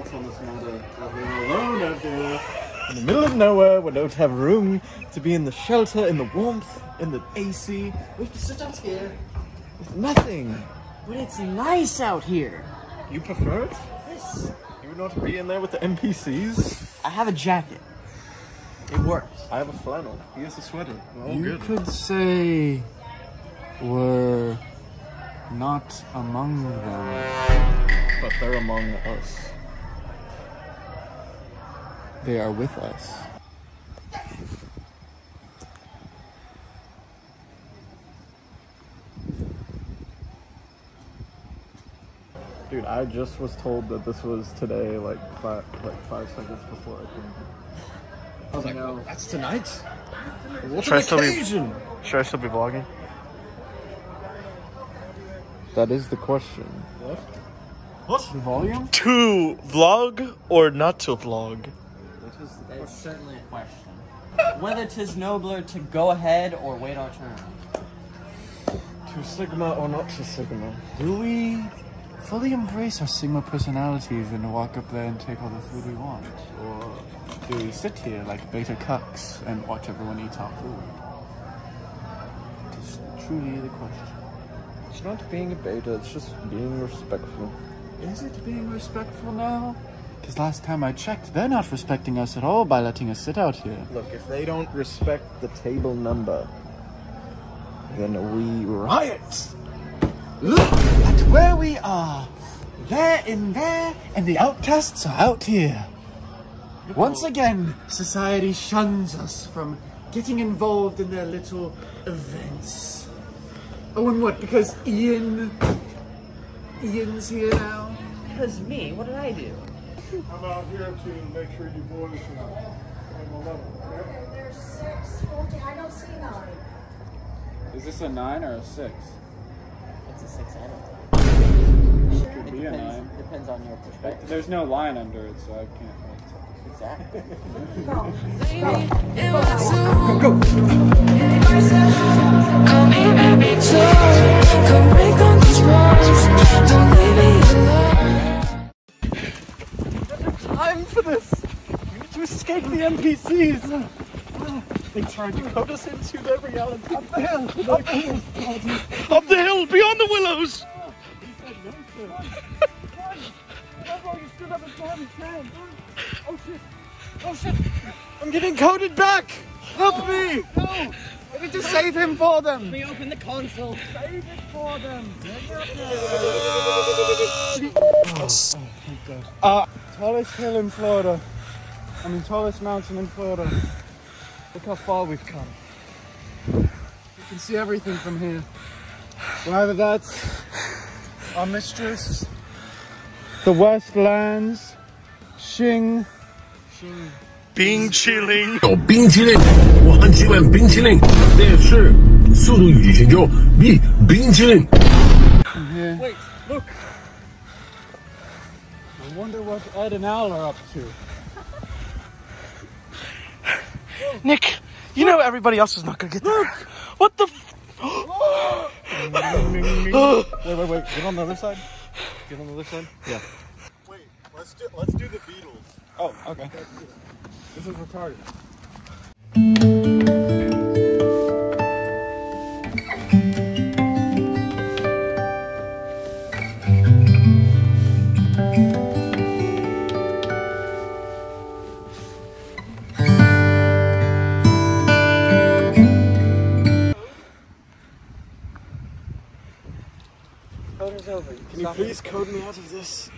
On this matter? Alone out there in the middle of nowhere. We don't have room to be in the shelter, in the warmth, in the AC. We have to sit out here with nothing. But it's nice out here. You prefer it? Yes. You would not be in there with the NPCs? I have a jacket. It works. I have a flannel. He has a sweater. We're You good. could say we're not among them. But they're among us. They are with us. Dude, I just was told that this was today, like five, like five seconds before I came. I was like, no, that's tonight. What Should I an still be- occasion! Should I still be vlogging? That is the question. The volume? To vlog or not to vlog? That's certainly a question. Whether 'tis nobler to go ahead or wait our turn. To Sigma or not to Sigma? Do we fully embrace our Sigma personalities and walk up there and take all the food we want? Or do we sit here like beta cucks and watch everyone eat our food? It is truly the question. It's not being a beta, it's just being respectful. Is it being respectful now? Because last time I checked, they're not respecting us at all by letting us sit out here. Look, if they don't respect the table number, then we riot! Look at where we are. There in there, and the outcasts are out here. Once again, society shuns us from getting involved in their little events. Oh, and what? Because Ian. Ian's here now? Because me, what did I do? I'm out here to make sure you boys are on the level. okay? There's six, fourteen, I don't see nine. Is this a nine or a six? It's a six and a Could It be a depends, nine. depends on your perspective. There's no line under it, so I can't. really tell. Exactly. Come here, baby, talk. Come break down escape the NPCs! They tried to code us into their reality. Up the hill! Up the hill! Up the hill, beyond the willows! Oh shit! Oh shit! I'm getting coded back! Help me! No! I need to save him for them! We open the console. Save it for them. oh my god Uh, tallest hill in Florida. I'm tallest mountain in Florida. Look how far we've come. You can see everything from here. Whether that's Amestris, the Westlands, Xing, Xing. Wait, look. I wonder what Ed and Al are up to. Nick, you know everybody else is not gonna get there. What the? F- Wait, wait, wait. Get on the other side. Get on the other side. Yeah. Wait, let's do let's do the Beatles. Oh, okay. This is retarded. Please code me out of this?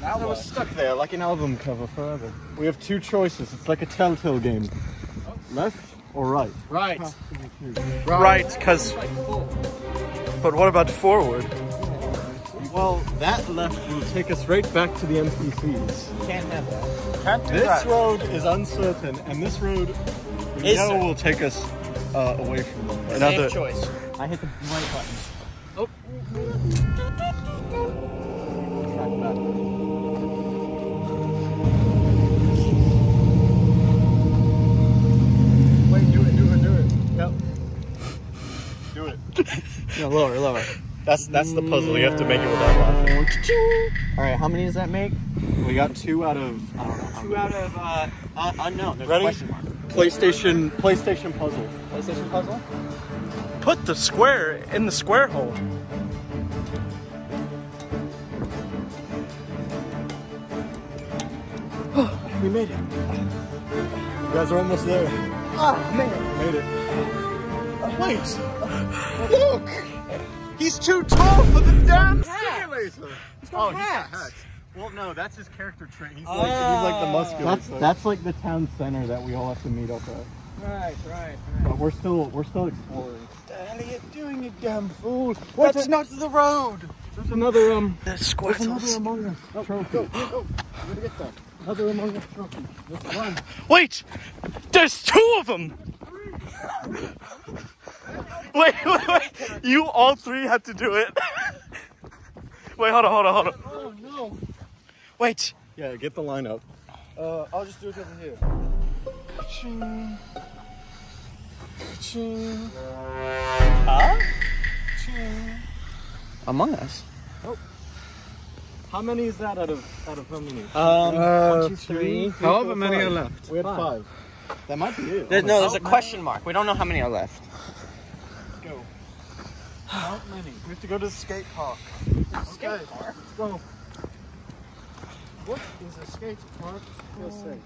Now I was stuck there like an album cover forever. We have two choices. It's like a telltale game. Left or right? Right. right, because. But what about forward? Well, that left will take us right back to the NPCs. Can't have that. Can't do This that. road is uncertain, and this road we Is know will take us uh, away from them. Safe Another choice. I hit the right button. Oh. Wait, do it, do it, do it. Yep. Do it. no, lower, lower. That's that's the puzzle. You have to make it with that one. All right, how many does that make? We got two out of I don't know. Two out of uh, uh unknown. There's Ready? A question mark. PlayStation PlayStation puzzle. PlayStation puzzle. Put the square in the square hole. We made it. You guys are almost there. Ah, man. Made it. Wait. Look. He's too tall for the damn simulator. Oh, he's got hats. Well, no, that's his character trait. He's like he's like the muscular. That's so- that's like the town center that we all have to meet up at. Right, right. But we're still we're still exploring. What the hell are you doing, you damn fool? That's not the road. There's another um. The square Another Among Us trophy. Go, go, go. I'm gonna get that. Another Among Us trophy. Let's run. Wait! There's two of them! wait, wait, wait. You all three had to do it. wait, hold on, hold on, hold on. Oh no. Wait. Yeah, get the line up. Uh, I'll just do it over here. Ching. Ching. Huh? Ching. Among Us. Oh. How many is that out of out of how many? Um, Uh, one, two, three. However many are left. We had five. That might be it. There, no, there's a question mark. We don't know how many are left. go. How many? We have to go to the skate park. Okay, let's go. What is a skate park? Feel oh, safe.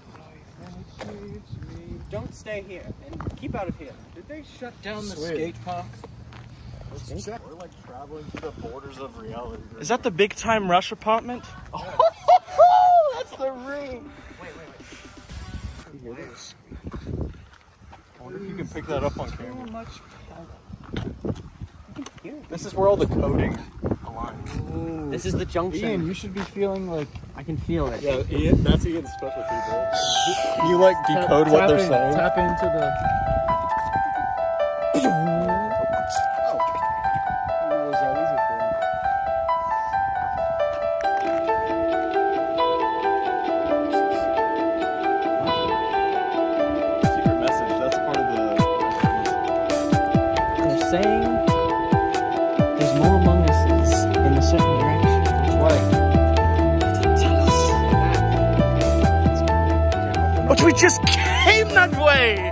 Don't stay here and keep out of here. Did they shut down the skate park? Let's check. We're like traveling to the borders of reality. Is that the big time rush apartment? oh That's the ring. Wait, wait, wait. I wonder if you can pick that up on camera. much. This is where all the coding aligns. This is the junction. Ian, you should be feeling like I can feel it. Yeah, Ian, that's Ian's specialty, bro. You like decode what they're in- saying? Tap into the. Among Us in a certain direction. Which way? Tell us. But we just came that way!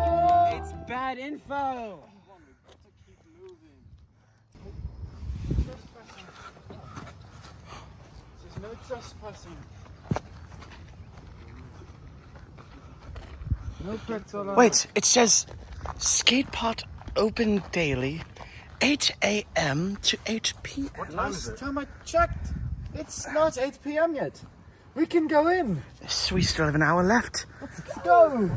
It's bad info. There's no trespassing. No pets allowed. Wait, it says skate park open daily, 8 a.m. to 8 p.m. What Last it? time I checked, it's not 8 p.m. yet. We can go in. So we still have an hour left. Let's go.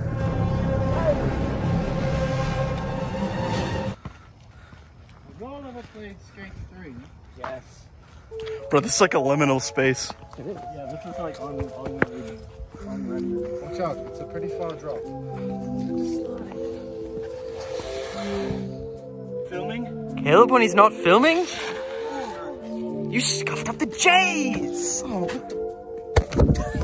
We've all played Skate 3. Yes. Bro, this is like a liminal space. Yeah, this is like on on unrendered. Watch out, it's a pretty far drop. Caleb, when he's not filming? You scuffed up the J's! Interesting.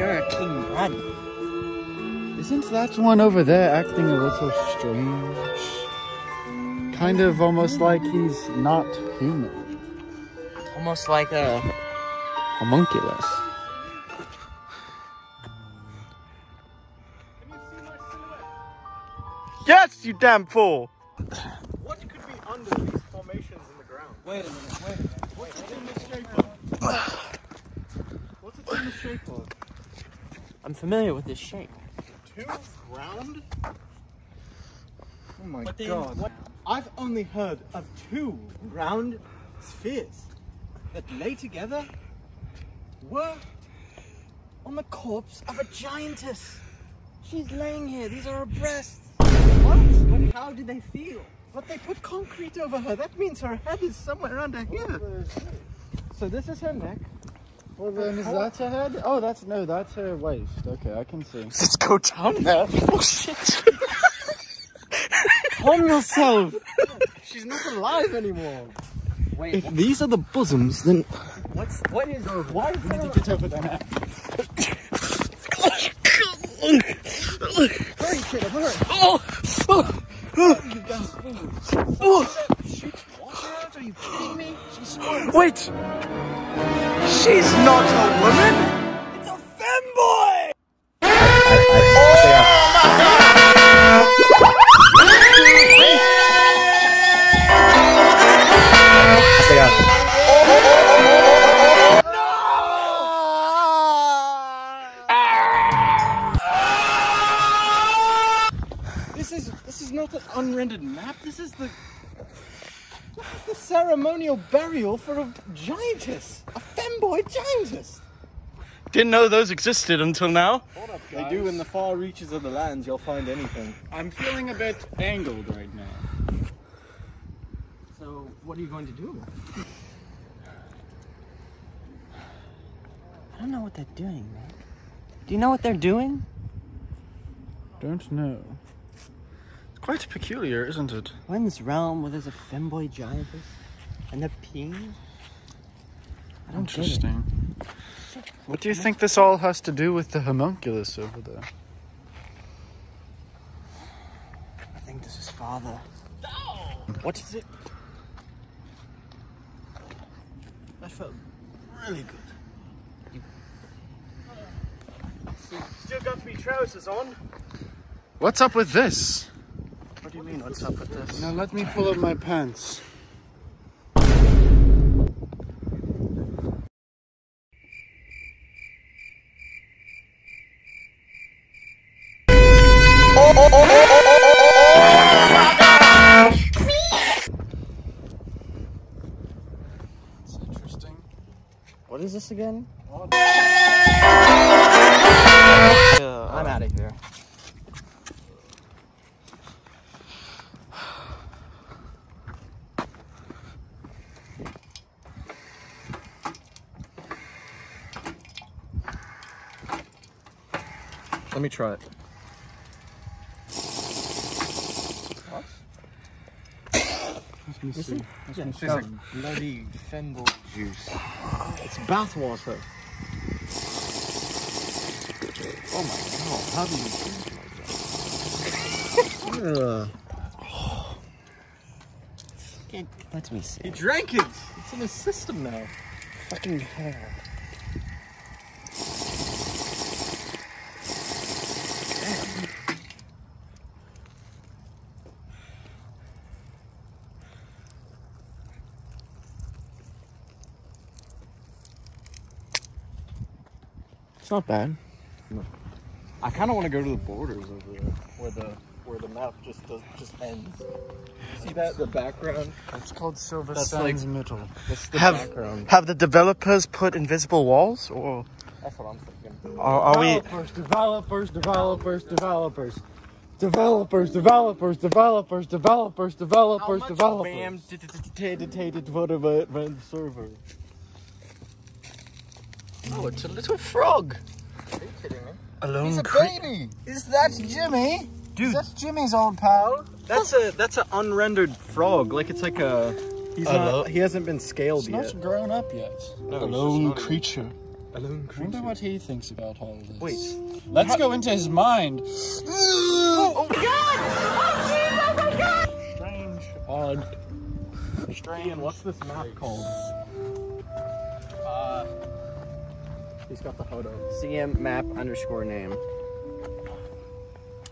You're a king Brad. Isn't that one over there acting a little strange? Kind of almost like he's not human. Almost like a Homunculus. Yes, you damn fool! What could be under these formations in the ground? Wait a minute, wait a minute. What's it in the shape of? What's it in the shape of? I'm familiar with this shape. Two round? Oh my But then god. what- I've only heard of two round spheres that lay together were on the corpse of a giantess. She's laying here. These are her breasts. What? But how do they feel? But they put concrete over her. That means her head is somewhere under here. So this is her neck. Well, then is that her head? Oh, that's no, that's her waist. Okay, I can see. Let's go down there. Oh shit. Calm yourself. She's not alive anymore. Wait, If these are the bosoms, then what's what is or why is We need to get over there now. hurry, kid, hurry. Oh, oh, Shoots water out? Are you kidding me? She's smart. wait. She's not a woman. It's a femboy. Ceremonial burial for a giantess, a femboy giantess. Didn't know those existed until now. They do in the far reaches of the lands. You'll find anything. I'm feeling a bit angled right now. So what are you going to do? I don't know what they're doing, man. Do you know what they're doing? Don't know. It's quite peculiar, isn't it? We're in this realm where there's a femboy giantess and they're peeing. I don't. Interesting. What do you think this all has to do with the homunculus over there? I think this is father. What is it? That felt really good. Still got me trousers on. What's up with this? What do you mean? What's up with this? Now let me pull up my pants. What is again? Yeah, I'm out of here. Let me try it. Let me see. Let me see. It's bloody femboy juice. It's bathwater. Oh my god, how do you drink like that? It lets me see. He drank it! It's in his system now. Fucking hair. It's not bad. I kind of want to go to the borders over there, where the where the map just does just ends. See that the background? It's called Silver That's Sands like- Middle. That's the Have background. have the developers put invisible walls, or That's what I'm thinking. are, are we? Developers, developers, developers, developers. Developers, developers, developers, developers, developers, developers. Bam, dedicated for the advanced server. Oh, it's a little frog. Are you kidding me? Alone He's a baby. Is that Jimmy? Dude. that's Jimmy's old pal. That's a that's an unrendered frog. Like it's like a. He's Hello? not. He hasn't been scaled It's yet. not grown up yet. No, he's Alone just not- creature. Alone I wonder what he thinks about all this. Wait. Let's go into his mind. Oh oh God! Oh, jeez! Oh my God! Strange. Odd. Strange. What's this map called? Uh, he's got the photo. CM map underscore name.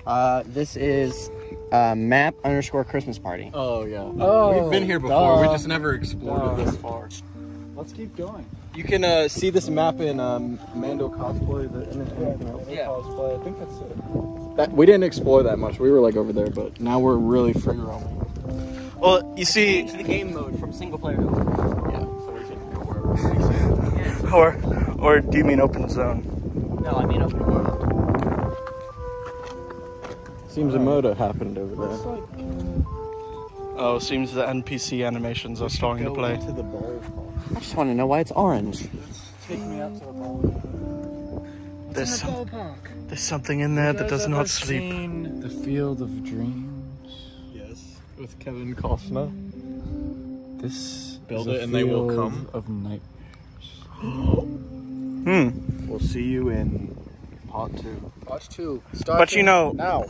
Uh, this is uh, map underscore Christmas party. Oh yeah. Oh, We've been here before. We just never explored Duh. it this far. Let's keep going. You can uh, see this map in um, Mando cosplay. The, and anything else. Yeah. Cosplay. I think that's it. That we didn't explore that much. We were like over there, but now we're really free roaming. Well, you see, Change the game mode from single player to Yeah, so we can go wherever. or or do you mean open zone? No, I mean open world. Seems a moto happened over there. like. Oh, seems the NPC animations are starting to play. to the ball park. I just want to know why it's orange. Take me out to the ball. There's, some, there's something in there that does not sleep. Seen the Field of Dreams. Yes. With Kevin Costner. This Build is it a and they will come. Of night. Hmm. We'll see you in part two. Part two. But you know, now.